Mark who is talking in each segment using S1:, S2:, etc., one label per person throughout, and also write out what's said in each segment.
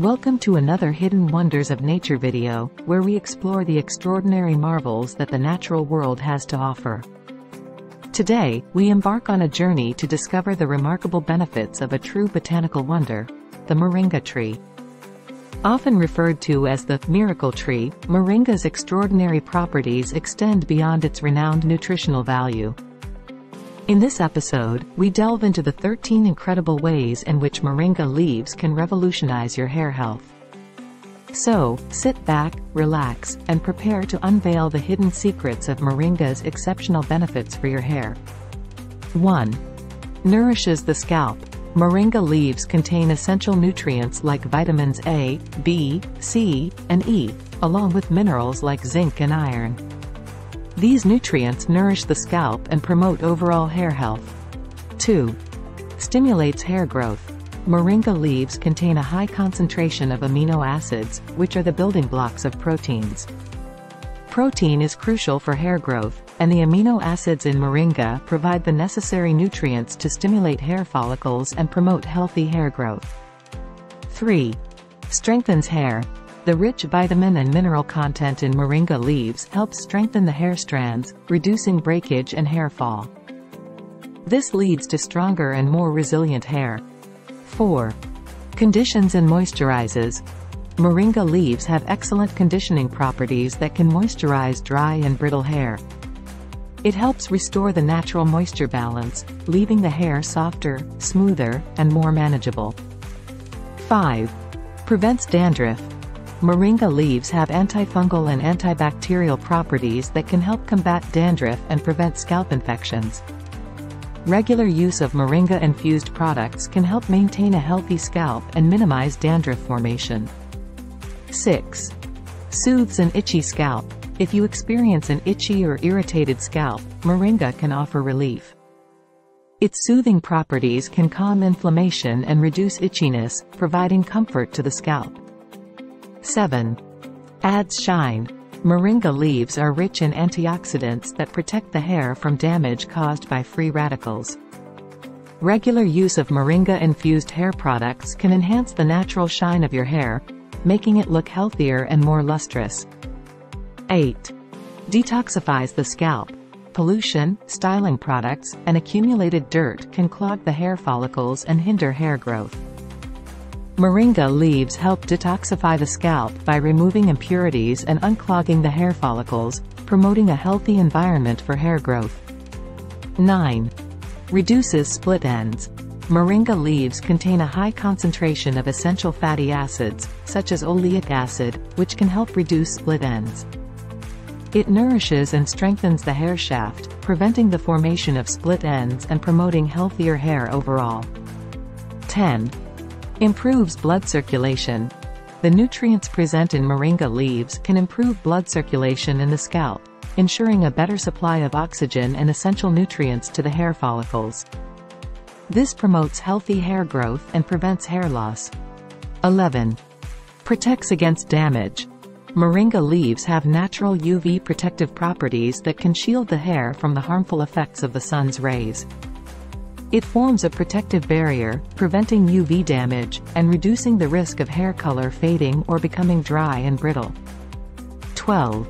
S1: Welcome to another Hidden Wonders of Nature video, where we explore the extraordinary marvels that the natural world has to offer. Today, we embark on a journey to discover the remarkable benefits of a true botanical wonder, the moringa tree. Often referred to as the miracle tree, moringa's extraordinary properties extend beyond its renowned nutritional value. In this episode, we delve into the 13 incredible ways in which moringa leaves can revolutionize your hair health. So, sit back, relax, and prepare to unveil the hidden secrets of moringa's exceptional benefits for your hair. 1. Nourishes the scalp. Moringa leaves contain essential nutrients like vitamins A, B, C, and E, along with minerals like zinc and iron. These nutrients nourish the scalp and promote overall hair health. 2. Stimulates hair growth. Moringa leaves contain a high concentration of amino acids, which are the building blocks of proteins. Protein is crucial for hair growth, and the amino acids in moringa provide the necessary nutrients to stimulate hair follicles and promote healthy hair growth. 3. Strengthens hair. The rich vitamin and mineral content in moringa leaves helps strengthen the hair strands, reducing breakage and hair fall. This leads to stronger and more resilient hair. 4. Conditions and moisturizes. Moringa leaves have excellent conditioning properties that can moisturize dry and brittle hair. It helps restore the natural moisture balance, leaving the hair softer, smoother, and more manageable. 5. Prevents dandruff. Moringa leaves have antifungal and antibacterial properties that can help combat dandruff and prevent scalp infections. Regular use of moringa-infused products can help maintain a healthy scalp and minimize dandruff formation. 6. Soothes an itchy scalp. If you experience an itchy or irritated scalp, moringa can offer relief. Its soothing properties can calm inflammation and reduce itchiness, providing comfort to the scalp. 7. Adds shine. Moringa leaves are rich in antioxidants that protect the hair from damage caused by free radicals. Regular use of moringa-infused hair products can enhance the natural shine of your hair, making it look healthier and more lustrous. 8. Detoxifies the scalp. Pollution, styling products, and accumulated dirt can clog the hair follicles and hinder hair growth. Moringa leaves help detoxify the scalp by removing impurities and unclogging the hair follicles, promoting a healthy environment for hair growth. 9. Reduces split ends. Moringa leaves contain a high concentration of essential fatty acids, such as oleic acid, which can help reduce split ends. It nourishes and strengthens the hair shaft, preventing the formation of split ends and promoting healthier hair overall. 10. Improves blood circulation. The nutrients present in moringa leaves can improve blood circulation in the scalp, ensuring a better supply of oxygen and essential nutrients to the hair follicles. This promotes healthy hair growth and prevents hair loss. 11. Protects against damage. Moringa leaves have natural UV protective properties that can shield the hair from the harmful effects of the sun's rays. It forms a protective barrier, preventing UV damage, and reducing the risk of hair color fading or becoming dry and brittle. 12.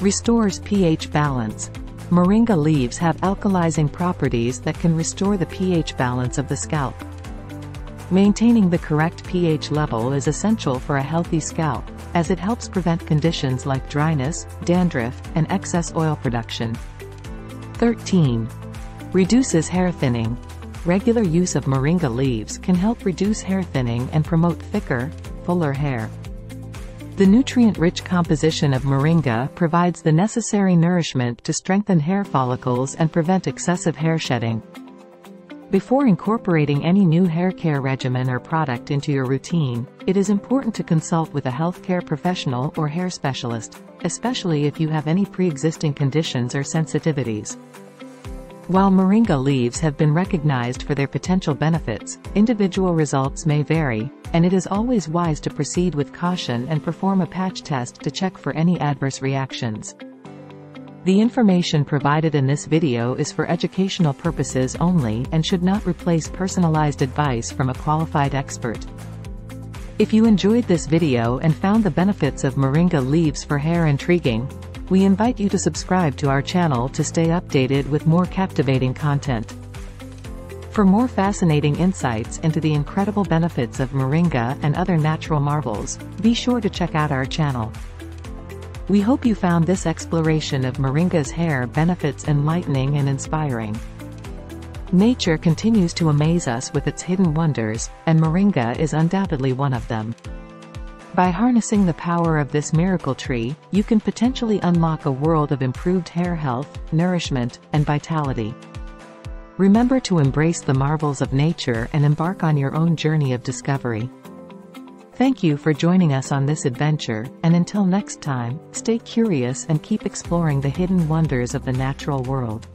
S1: Restores pH balance. Moringa leaves have alkalizing properties that can restore the pH balance of the scalp. Maintaining the correct pH level is essential for a healthy scalp, as it helps prevent conditions like dryness, dandruff, and excess oil production. 13. Reduces hair thinning. Regular use of moringa leaves can help reduce hair thinning and promote thicker, fuller hair. The nutrient-rich composition of moringa provides the necessary nourishment to strengthen hair follicles and prevent excessive hair shedding. Before incorporating any new hair care regimen or product into your routine, it is important to consult with a healthcare professional or hair specialist, especially if you have any pre-existing conditions or sensitivities. While moringa leaves have been recognized for their potential benefits, individual results may vary, and it is always wise to proceed with caution and perform a patch test to check for any adverse reactions. The information provided in this video is for educational purposes only and should not replace personalized advice from a qualified expert. If you enjoyed this video and found the benefits of moringa leaves for hair intriguing, we invite you to subscribe to our channel to stay updated with more captivating content. For more fascinating insights into the incredible benefits of moringa and other natural marvels, be sure to check out our channel. We hope you found this exploration of moringa's hair benefits enlightening and inspiring. Nature continues to amaze us with its hidden wonders, and moringa is undoubtedly one of them. By harnessing the power of this miracle tree, you can potentially unlock a world of improved hair health, nourishment, and vitality. Remember to embrace the marvels of nature and embark on your own journey of discovery. Thank you for joining us on this adventure, and until next time, stay curious and keep exploring the hidden wonders of the natural world.